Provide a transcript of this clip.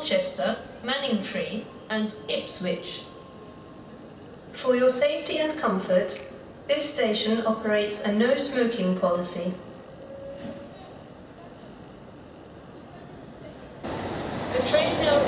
Colchester, Manningtree, and Ipswich. For your safety and comfort, this station operates a no smoking policy. The train now